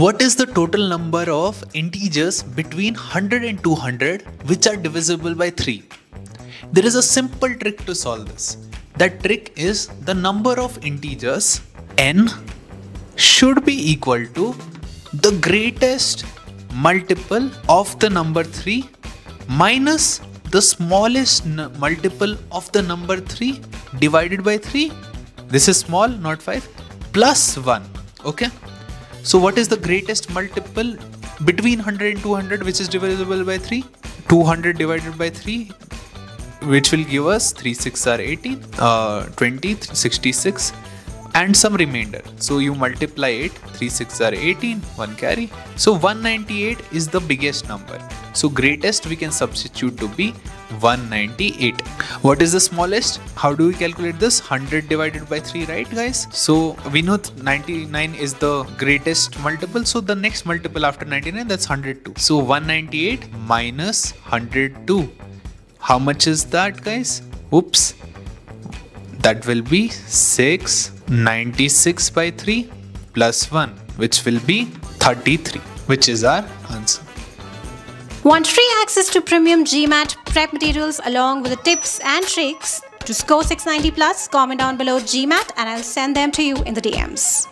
What is the total number of integers between 100 and 200 which are divisible by 3? There is a simple trick to solve this. That trick is the number of integers n should be equal to the greatest multiple of the number 3 minus the smallest multiple of the number 3 divided by 3 this is small not 5 plus 1 okay so what is the greatest multiple between 100 and 200 which is divisible by 3? 200 divided by 3 which will give us 3 6 are 18, uh, 20, 66 and some remainder. So you multiply it, 3 6 are 18, 1 carry. So 198 is the biggest number. So greatest we can substitute to be 198. What is the smallest? How do we calculate this? 100 divided by 3, right guys? So we know 99 is the greatest multiple. So the next multiple after 99 that's 102. So 198 minus 102. How much is that guys? Oops. That will be 696 by 3 plus 1 which will be 33 which is our answer. Want free access to premium GMAT prep materials along with the tips and tricks to score 690 plus? Comment down below GMAT and I'll send them to you in the DMs.